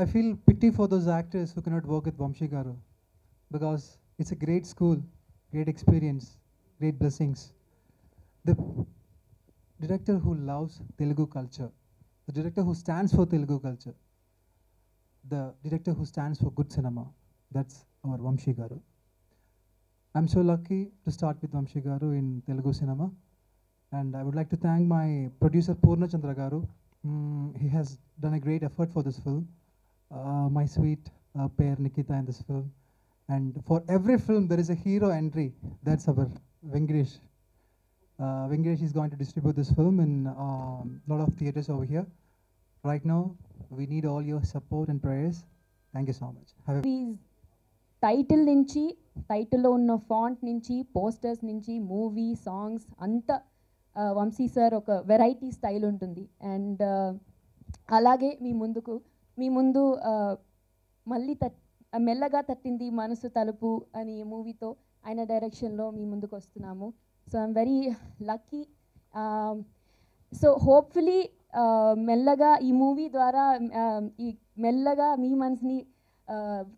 I feel pity for those actors who cannot work with Vamshi Garu because it's a great school, great experience, great blessings. The director who loves Telugu culture, the director who stands for Telugu culture, the director who stands for good cinema, that's our Vamshi Garu. I'm so lucky to start with Vamshi Garu in Telugu cinema. And I would like to thank my producer Purna Chandra Garu. Mm, he has done a great effort for this film. Uh, my sweet uh, pair Nikita in this film. And for every film, there is a hero entry. That's our Venkatesh. Uh, Venkatesh is going to distribute this film in a um, lot of theaters over here. Right now, we need all your support and prayers. Thank you so much. Have title నుంచి టైటిల్లో ఉన్న font నుంచి posters నుంచి movie songs అంత Vamsi sir ఒక variety style ఉంటుంది and అలాగే మీ ముందుకు మీ ముందు మళ్ళీ తట్ మెల్లగా తట్టింది మనసు తలుపు అని మూవీతో ఆయన డైరెక్షన్లో మీ ముందుకు వస్తున్నాము. So I'm very lucky. So hopefully మెల్లగా ఈ మూవీ ద్వారా ఈ మెల్లగా మీ మనసుని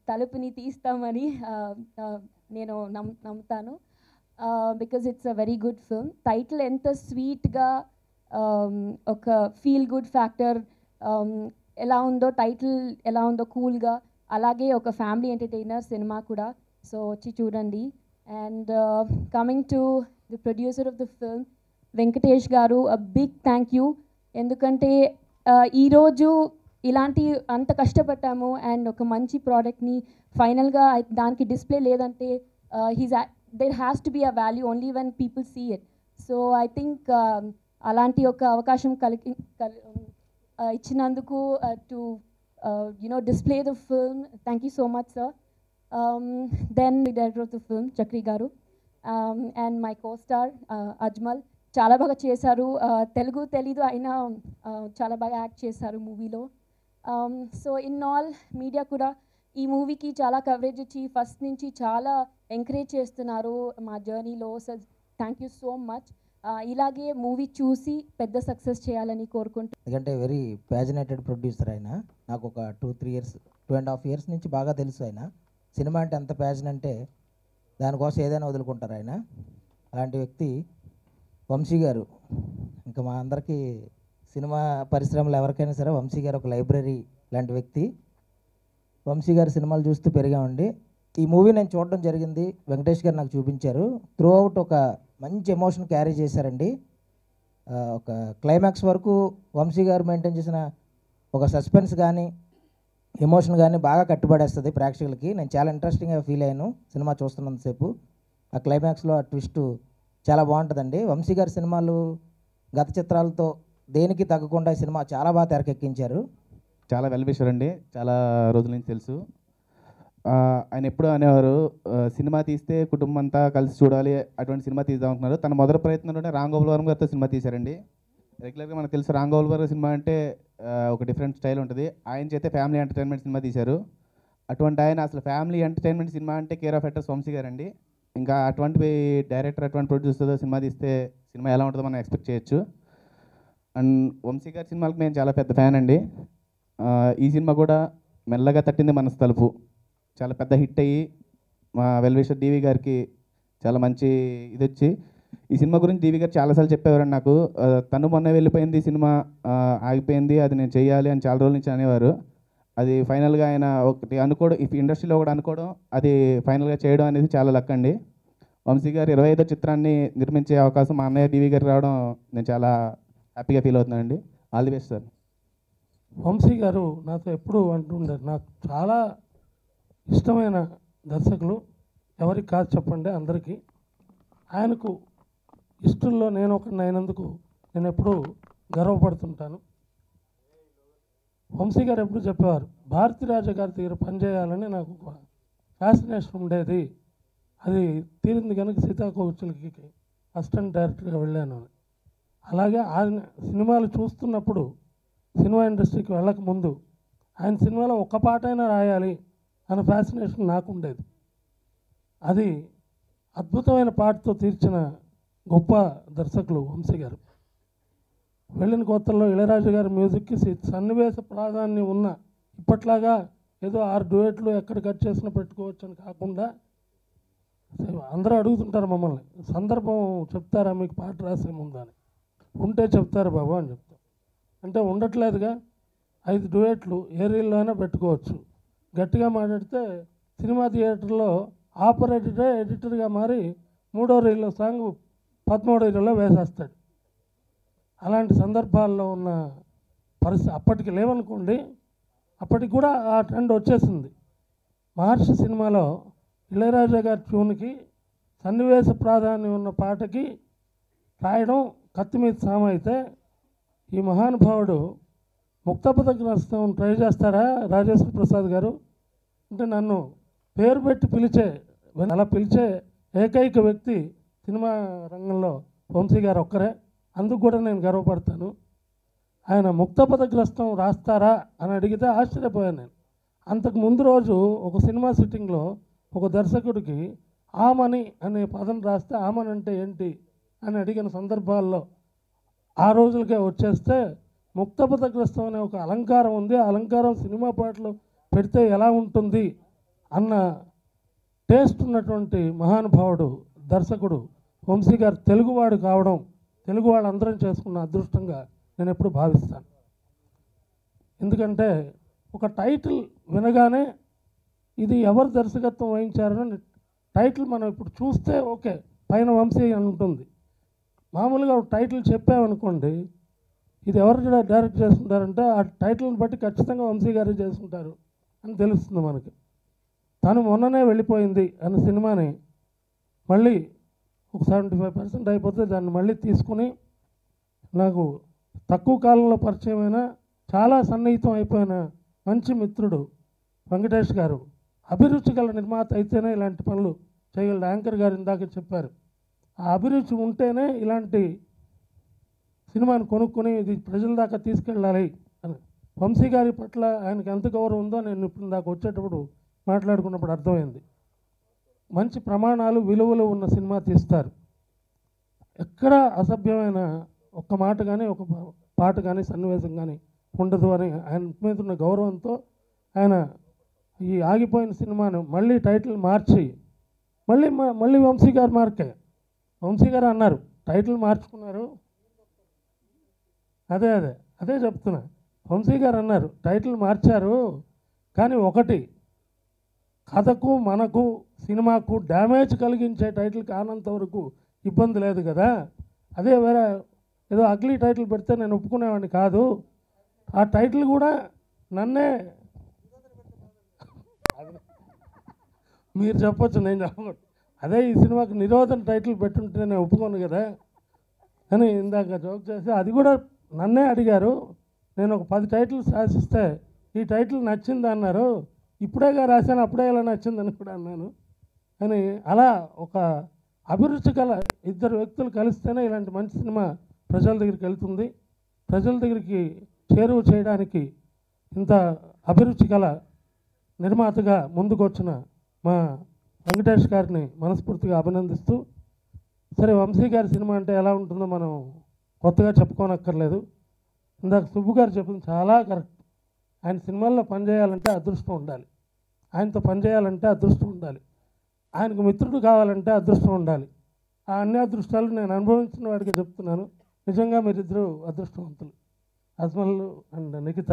తలుపుని తీస్తామని నేను నమ్ నమ్ముతాను. Because it's a very good film. Title ఎంత స్వీట్గా ఒక ఫీల్ గుడ్ ఫ్యాక్టర్ ఎలా ఉందో టైటిల్ ఎలా ఉందో కూల్గా. అలాగే ఒక ఫ్యామిలీ ఎంటర్టైనర్ సినిమా కూడా. సో వచ్చి చూడండి. And coming to the producer of the film Venkatesh garu a big thank you ఎందుకంటే uh, ఈరోజు ఇలాంటి అంత కష్టపడ్డాము. అండ్ ఒక మంచి ప్రోడక్ట్ని ఫైనల్గా దానికి డిస్ప్లే లేదంటే he's there has to be a value only when people see it so I think um, అలాంటి ఒక అవకాశం కలిగి ఇచ్చినందుకు to you know display the film thank you so much sir then the director of the film Chakri garu and my co star Ajmal చాలా బాగా చేశారు. తెలుగు తెలీదు అయినా చాలా బాగా యాక్ట్ చేశారు మూవీలో సో ఇన్ ఆల్ మీడియా కూడా ఈ మూవీకి చాలా కవరేజ్ ఇచ్చి ఫస్ట్ నుంచి చాలా ఎంకరేజ్ చేస్తున్నారు మా జర్నీలో థ్యాంక్ యూ సో మచ్ ఇలాగే మూవీ చూసి పెద్ద సక్సెస్ చేయాలని కోరుకుంటున్నాను. ఎందుకంటే వెరీ ప్యాజినేటెడ్ ప్రొడ్యూసర్ ఆయన. నాకు ఒక two three years two and half years నుంచి బాగా తెలుసు ఆయన. సినిమా అంటే ఎంత ప్యాషన్ అంటే దానికోసం ఏదైనా వదులుకుంటారు ఆయన. అలాంటి వ్యక్తి వంశీ గారు. ఇంకా మా అందరికీ సినిమా పరిశ్రమలో ఎవరికైనా సరే వంశీ గారు ఒక లైబ్రరీ లాంటి వ్యక్తి. వంశీ గారి సినిమాలు చూస్తూ పెరిగామండి. ఈ మూవీ నేను చూడడం జరిగింది. వెంకటేష్ గారు నాకు చూపించారు. త్రూ అవుట్ ఒక మంచి ఎమోషన్ క్యారీ చేశారండి. ఒక క్లైమాక్స్ వరకు వంశీ గారు మెయింటైన్ చేసిన ఒక సస్పెన్స్ కానీ ఎమోషన్ కానీ బాగా కట్టుబడేస్తుంది ప్రేక్షకులకి. నేను చాలా ఇంట్రెస్టింగ్గా ఫీల్ అయ్యాను సినిమా చూస్తున్నంతసేపు. ఆ క్లైమాక్స్లో ఆ ట్విస్ట్ చాలా బాగుంటుందండి. వంశీ గారి సినిమాలు గత చిత్రాలతో దేనికి తగ్గకుండా ఈ సినిమా చాలా బాగా తెరకెక్కించారు. చాలా వెల్ విషర్ అండి. చాలా రోజుల నుంచి తెలుసు. ఆయన ఎప్పుడూ అనేవారు సినిమా తీస్తే కుటుంబం అంతా కలిసి చూడాలి అటువంటి సినిమా తీద్దాం అనుకున్నారు తన మొదటి ప్రయత్నంలోనే రామ్ గారితో సినిమా తీశారండి. రెగ్యులర్గా మనకు తెలుసు రామ్ సినిమా అంటే ఒక డిఫరెంట్ స్టైల్ ఉంటుంది. ఆయన చేతే ఫ్యామిలీ ఎంటర్టైన్మెంట్ సినిమా తీశారు. అటువంటి ఆయన అసలు ఫ్యామిలీ ఎంటర్టైన్మెంట్ సినిమా అంటే కేర్ ఆఫ్ ఎటర్ వంశీ గారండి. ఇంకా అటువంటి డైరెక్టర్ అటువంటి ప్రొడ్యూసర్తో సినిమా తీస్తే సినిమా ఎలా ఉంటుందో మనం ఎక్స్పెక్ట్ చేయొచ్చు. అండ్ వంశీ గారి సినిమాలకు నేను చాలా పెద్ద ఫ్యాన్ అండి. ఈ సినిమా కూడా మెల్లగా తట్టింది మనసు తలుపు. చాలా పెద్ద హిట్ అయ్యి మా వెల్విషర్ డివి గారికి చాలా మంచి ఇది వచ్చి ఈ సినిమా గురించి డివి గారు చాలాసార్లు చెప్పేవారండి నాకు. తను మొన్న వెళ్ళిపోయింది ఈ సినిమా ఆగిపోయింది అది నేను చేయాలి అని చాలా రోజుల నుంచి అనేవారు. అది ఫైనల్గా ఆయన ఒకటి అనుకోవడం ఈ ఇండస్ట్రీలో ఒకటి అనుకోవడం అది ఫైనల్గా చేయడం అనేది చాలా లక్ అండి. వంశీ గారు ఇరవై ఐదో చిత్రాన్ని నిర్మించే అవకాశం మా అన్నయ్య డివి గారు రావడం నేను చాలా హ్యాపీగా feel అవుతున్నానండి. All the best sir. Vamshi garu నాతో ఎప్పుడు అంటుండారు నాకు చాలా ఇష్టమైన దర్శకులు ఎవరికి కాదు చెప్పండి అందరికీ. ఆయనకు ఇష్టంలో నేను ఒక అయినందుకు నేను ఎప్పుడూ గర్వపడుతుంటాను. వంశీ గారు ఎప్పుడు చెప్పేవారు భారతీరాజు గారి దగ్గర పనిచేయాలని నాకు ఫ్యాసినేషన్ ఉండేది. అది తీరింది కనుక సీతాకోచులకి అసిస్టెంట్ డైరెక్టర్గా వెళ్ళాను అని. అలాగే ఆయన సినిమాలు చూస్తున్నప్పుడు సినిమా ఇండస్ట్రీకి వెళ్ళక ముందు ఆయన సినిమాలో ఒక్క పాటైనా రాయాలి. అనే ఫ్యాసినేషన్ నాకు ఉండేది అది అద్భుతమైన పాటతో తీర్చిన గొప్ప దర్శకులు వంశీ గారు వెళ్ళిన కొత్తల్లో ఇళయరాజు గారి మ్యూజిక్కి సి- సన్నివేశ ప్రాధాన్యం ఉన్న ఇప్పట్లాగా ఏదో ఆరు డ్యూయట్లు ఎక్కడ కట్ చేసినా పెట్టుకోవచ్చు అని కాకుండా అందరూ అడుగుతుంటారు మమ్మల్ని సందర్భం చెప్తారా మీకు పాట రాసే ముందా ఉంటే చెప్తారు బాబు అని చెప్తాం. అంటే ఉండట్లేదుగా ఐదు డ్యూయట్లు ఏ అయినా పెట్టుకోవచ్చు. గట్టిగా మాట్లాడితే సినిమా థియేటర్లో ఆపరేటరే ఎడిటర్గా మారి మూడో రీల్లో సాంగ్ పదమూడో రీల్లో వేసేస్తాడు. అలాంటి సందర్భాల్లో ఉన్న పరిస్థితి అప్పటికి లేవనుకోండి అప్పటికి కూడా ఆ ట్రెండ్ వచ్చేసింది. మహర్షి సినిమాలో ఇళయరాజా గారి ట్యూన్కి సన్నివేశ ప్రాధాన్యం ఉన్న పాటకి రాయడం కత్తి మీద సామ అయితే ఈ మహానుభావుడు ముక్తపథ గ్రస్తం ట్రై చేస్తారా? రాజేశ్వర ప్రసాద్ గారు? అంటే నన్ను పేరు పెట్టి పిలిచే అలా పిలిచే ఏకైక వ్యక్తి సినిమా రంగంలో వంశీ గారు ఒక్కరే. అందుకు కూడా నేను గర్వపడతాను. ఆయన ముక్తపథగ్రస్తం రాస్తారా అని అడిగితే ఆశ్చర్యపోయాను నేను. అంతకు ముందు రోజు ఒక సినిమా సిట్టింగ్లో ఒక దర్శకుడికి ఆమని అనే పదం రాస్తే ఆమని అంటే ఏంటి అని అడిగిన సందర్భాల్లో ఆ రోజులకే వచ్చేస్తే ముక్తపథగ్రస్తం అనే ఒక అలంకారం ఉంది. ఆ అలంకారం సినిమా పాటలు పెడితే ఎలా ఉంటుంది అన్న టేస్ట్ ఉన్నటువంటి మహానుభావుడు దర్శకుడు వంశీ గారు తెలుగువాడు కావడం తెలుగు వాళ్ళందరం చేసుకున్న అదృష్టంగా నేను ఎప్పుడు భావిస్తాను. ఎందుకంటే ఒక టైటిల్ వినగానే ఇది ఎవరు దర్శకత్వం వహించారని టైటిల్ మనం ఇప్పుడు చూస్తే ఓకే పైన వంశీ అని ఉంటుంది. మామూలుగా టైటిల్ చెప్పామనుకోండి ఇది ఎవరు డైరెక్ట్ చేసుకుంటారంటే ఆ టైటిల్ని బట్టి ఖచ్చితంగా వంశీ గారే చేసుకుంటారు అని తెలుస్తుంది మనకి. తను మొన్ననే వెళ్ళిపోయింది అన్న సినిమాని మళ్ళీ ఒక సెవెంటీ ఫైవ్ పర్సెంట్ అయిపోతే దాన్ని మళ్ళీ తీసుకుని నాకు తక్కువ కాలంలో పరిచయమైన చాలా సన్నిహితం అయిపోయిన మంచి మిత్రుడు వెంకటేష్ గారు అభిరుచి గల నిర్మాత అయితేనే ఇలాంటి పనులు చేయగలడు. యాంకర్ గారు ఇందాక చెప్పారు. ఆ అభిరుచి ఉంటేనే ఇలాంటి సినిమాను కొనుక్కొని ఇది ప్రజల దాకా తీసుకెళ్ళాలి అని. వంశీ గారి పట్ల ఆయనకి ఎంత గౌరవం ఉందో నేను ఇప్పుడు దాకా వచ్చేటప్పుడు మాట్లాడుకున్నప్పుడు అర్థమైంది. మంచి ప్రమాణాలు విలువలు ఉన్న సినిమా తీస్తారు. ఎక్కడ అసభ్యమైన ఒక్క మాట కానీ ఒక పాట కానీ సన్నివేశం కానీ ఉండదు అని ఆయన మీద ఉన్న గౌరవంతో ఆయన ఈ ఆగిపోయిన సినిమాను మళ్ళీ టైటిల్ మార్చి మళ్ళీ మళ్ళీ వంశీ గారు మార్కే. వంశీ గారు అన్నారు టైటిల్ మార్చుకున్నారు. అదే అదే. అదే చెప్తున్నా. వంశీ గారు అన్నారు టైటిల్ మార్చారు కానీ ఒకటి కథకు మనకు సినిమాకు డ్యామేజ్ కలిగించే టైటిల్ కానంత వరకు ఇబ్బంది లేదు కదా. అదే వేరే ఏదో అగ్లీ టైటిల్ పెడితే నేను ఒప్పుకునేవాడిని కాదు. ఆ టైటిల్ కూడా నన్నే మీరు చెప్పొచ్చు నేను చెప్పకూడదు అదే ఈ సినిమాకి నిరోధన టైటిల్ పెట్టుంటే నేను ఒప్పుకోను కదా. అని ఇందాక జోక్ చేసి అది కూడా నన్నే అడిగారు నేను ఒక పది టైటిల్స్ రాసిస్తే ఈ టైటిల్ నచ్చింది? అన్నారు. ఇప్పుడేగా రాశాను అప్పుడే ఇలా నచ్చిందని కూడా అన్నాను. అని అలా ఒక అభిరుచి గల ఇద్దరు వ్యక్తులు కలిస్తేనే ఇలాంటి మంచి సినిమా ప్రజల దగ్గరికి వెళ్తుంది. ప్రజల దగ్గరికి చేరువ చేయడానికి ఇంత అభిరుచి గల నిర్మాతగా ముందుకొచ్చిన మా వెంకటేష్ గారిని మనస్ఫూర్తిగా అభినందిస్తూ సరే వంశీ గారి సినిమా అంటే ఎలా ఉంటుందో మనం కొత్తగా చెప్పుకోనక్కర్లేదు. ఇందాక సుబ్బు గారు చెప్పింది చాలా కరెక్ట్. ఆయన సినిమాల్లో పనిచేయాలంటే అదృష్టం ఉండాలి. ఆయనతో పనిచేయాలంటే అదృష్టం ఉండాలి. ఆయనకు మిత్రుడు కావాలంటే అదృష్టం ఉండాలి. ఆ అన్ని అదృష్టాలు నేను అనుభవించిన వాడికి చెప్తున్నాను. నిజంగా మీరిద్దరూ అదృష్టవంతులు. అజ్మల్ అండ్ నిఖిత.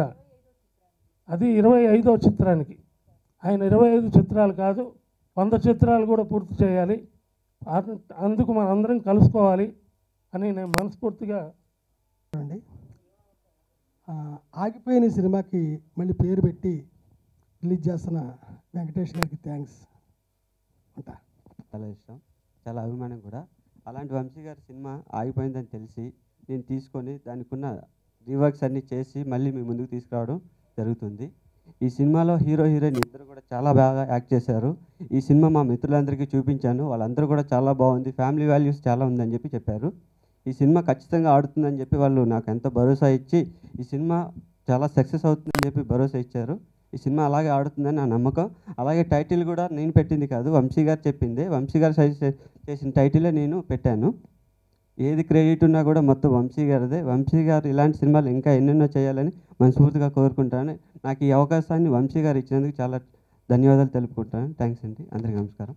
అది ఇరవై ఐదో చిత్రానికి. ఆయన ఇరవై ఐదు చిత్రాలు కాదు వంద చిత్రాలు కూడా పూర్తి చేయాలి. అందుకు మనం అందరం కలుసుకోవాలి. అని నేను మనస్ఫూర్తిగా అండి. ఆగిపోయిన సినిమాకి మళ్ళీ పేరు పెట్టి రిలీజ్ చేస్తున్న వెంకటేష్ గారికి థ్యాంక్స్ ఉంటా. చాలా ఇష్టం. చాలా అభిమానం కూడా. అలాంటి వంశీ గారి సినిమా ఆగిపోయిందని తెలిసి నేను తీసుకొని దానికి ఉన్న రీవర్క్స్ అన్నీ చేసి మళ్ళీ మీ ముందుకు తీసుకురావడం జరుగుతుంది. ఈ సినిమాలో హీరో హీరోయిన్ ఇద్దరు కూడా చాలా బాగా యాక్ట్ చేశారు. ఈ సినిమా మా మిత్రులందరికీ చూపించాను. వాళ్ళందరూ కూడా చాలా బాగుంది. ఫ్యామిలీ వాల్యూస్ చాలా ఉందని చెప్పి చెప్పారు. ఈ సినిమా ఖచ్చితంగా ఆడుతుందని చెప్పి వాళ్ళు నాకు ఎంతో భరోసా ఇచ్చి ఈ సినిమా చాలా సక్సెస్ అవుతుందని చెప్పి భరోసా ఇచ్చారు. ఈ సినిమా అలాగే ఆడుతుందని నా నమ్మకం. అలాగే టైటిల్ కూడా నేను పెట్టింది కాదు వంశీ గారు చెప్పింది. వంశీ గారు సజెస్ట్ చేసిన టైటిలే నేను పెట్టాను. ఏది క్రెడిట్ ఉన్నా కూడా మొత్తం వంశీ గారిదే. వంశీ గారు ఇలాంటి సినిమాలు ఇంకా ఎన్నెన్నో చేయాలని మనస్ఫూర్తిగా కోరుకుంటాను. నాకు ఈ అవకాశాన్ని వంశీ గారు ఇచ్చినందుకు చాలా ధన్యవాదాలు తెలుపుకుంటాను థ్యాంక్స్ అండి. అందరికీ నమస్కారం.